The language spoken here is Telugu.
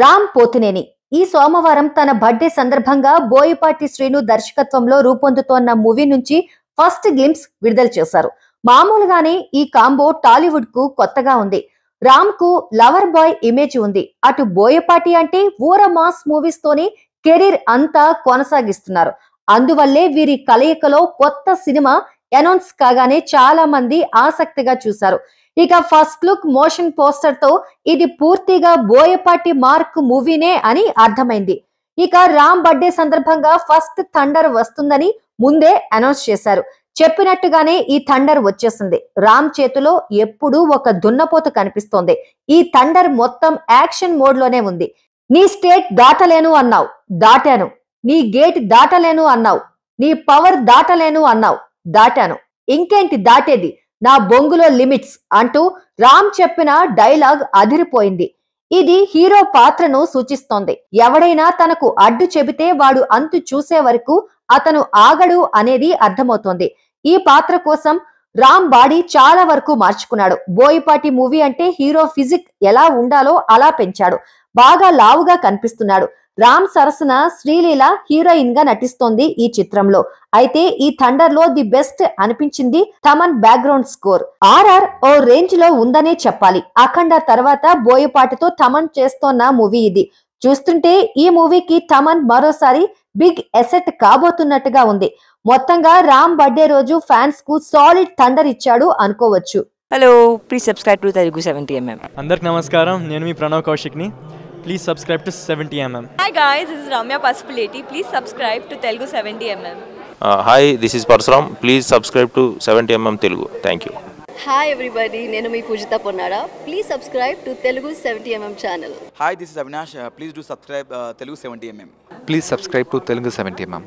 రామ్ పోతినేని. ఈ సోమవారం తన బర్త్డే సందర్భంగా బోయపాటి శ్రీను దర్శకత్వంలో రూపొందుతోన్న మూవీ నుంచి ఫస్ట్ గ్లిమ్స్ విడుదల చేశారు. మామూలుగానే ఈ కాంబో టాలీవుడ్కు కొత్తగా ఉంది. రామ్కు లవర్ బాయ్ ఇమేజ్ ఉంది. అటు బోయపాటి అంటే ఊర మాస్ మూవీస్ తోనే కెరీర్ అంతా కొనసాగిస్తున్నారు. అందువల్లే వీరి కలయికలో కొత్త సినిమా అనౌన్స్ కాగానే చాలా మంది ఆసక్తిగా చూశారు. ఇక ఫస్ట్ లుక్ మోషన్ పోస్టర్తో ఇది పూర్తిగా బోయపాటి మార్క్ మూవీనే అని అర్థమైంది. ఇక రామ్ బర్త్డే సందర్భంగా ఫస్ట్ థండర్ వస్తుందని ముందే అనౌన్స్ చేశారు. చెప్పినట్టుగానే ఈ థండర్ వచ్చేసింది. రామ్ చేతిలో ఎప్పుడూ ఒక దున్నపోత కనిపిస్తోంది. ఈ థండర్ మొత్తం యాక్షన్ మోడ్లోనే ఉంది. నీ స్టేట్ దాటలేను అన్నావు. దాటాను. నీ గేట్ దాటలేను అన్నావు. నీ పవర్ దాటలేను అన్నావు. దాటాను. ఇంకేంటి దాటేది? నా బొంగులో లిమిట్స్ అంటూ రామ్ చెప్పిన డైలాగ్ అదిరిపోయింది. ఇది హీరో పాత్రను సూచిస్తోంది. ఎవడైనా తనకు అడ్డు చెబితే వాడు అంతు చూసే వరకు అతను ఆగడు అనేది అర్థమవుతోంది. ఈ పాత్ర కోసం రామ్ బాడీ చాలా వరకు మార్చుకున్నాడు. బోయపాటి మూవీ అంటే హీరో ఫిజిక్ ఎలా ఉండాలో అలా పెంచాడు. బాగా లావుగా కనిపిస్తున్నాడు. రామ్ సరసన శ్రీలీల హీరోయిన్గా నటిస్తోంది ఈ చిత్రంలో. అయితే ఈ థండర్లో ది బెస్ట్ అనిపించింది తమన్ బ్యాక్గ్రౌండ్ స్కోర్. ఆర్ఆర్ ఓ రేంజ్లో ఉందనే చెప్పాలి. అఖండ తర్వాత బోయపాటితో తమన్ చేస్తోన్న మూవీ ఇది. చూస్తుంటే ఈ మూవీకి తమన్ మరోసారి బిగ్ ఎసెట్ కాబోతున్నట్టుగా ఉంది. మొత్తంగా రామ్ బర్త్డే రోజు ఫ్యాన్స్కు సాలిడ్ థండర్ ఇచ్చాడు అనుకోవచ్చు. Hello please subscribe to Telugu seventy MM అందరికి నమస్కారం నేను మీ Pranav కౌశిక్ని. Please subscribe to seventy MM Hi guys, this is Ramya Pasupuleti. Please subscribe to Telugu 70mm. Hi this is Parasuram please subscribe to seventy MM Telugu thank you hi everybody నేను మీ Poojitha Ponnada please subscribe to Telugu seventy MM channel hi this is Avinash please do subscribe Telugu seventy MM please subscribe to Telugu seventy MM